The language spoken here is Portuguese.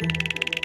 Música